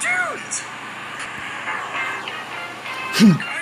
Dudes.